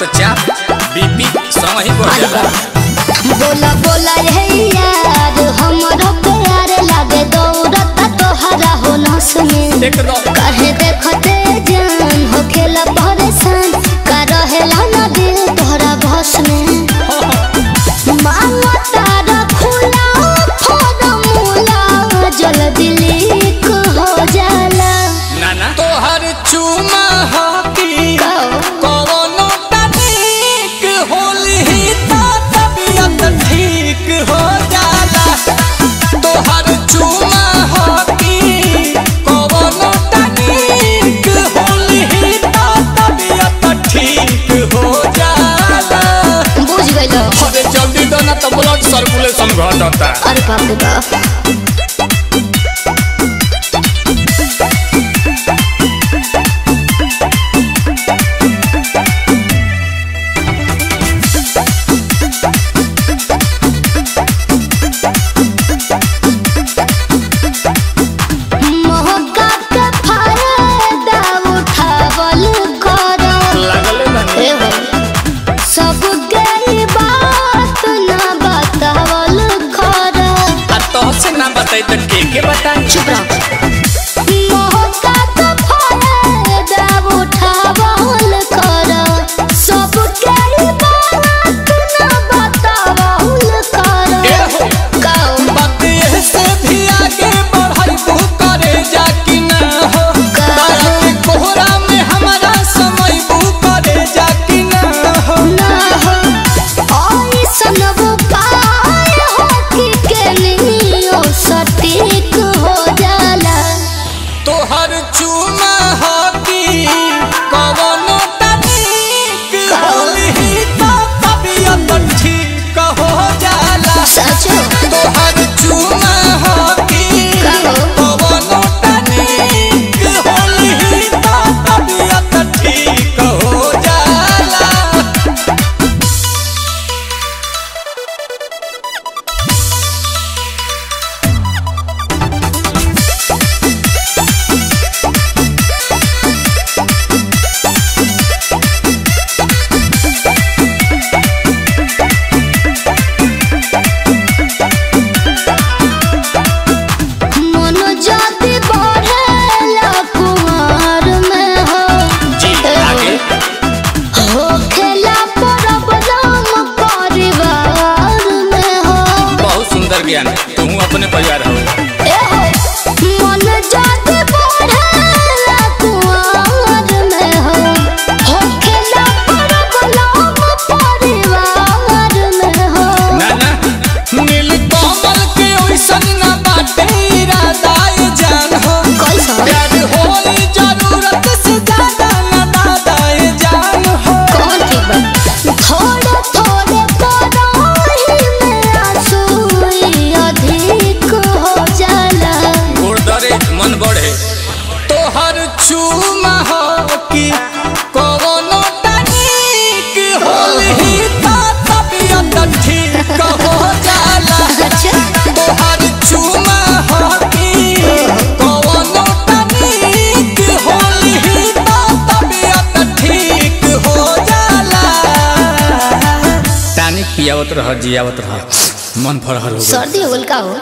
सोचा बीपी सही बोला बोला बोला रे यार हमरो प्यार लागे दौड़ता तोहरा हो ना सुने कहे देखते जान हो खेला परेशान कर हेला न दिल तोहरा भस में। मांगा Donta. Arpa, बताई तो ठीक है बता चुप रहा। तू अपने परिवार हो जियावत रह जियावत रह। मन फरहर हो सर्दी हो गल हो?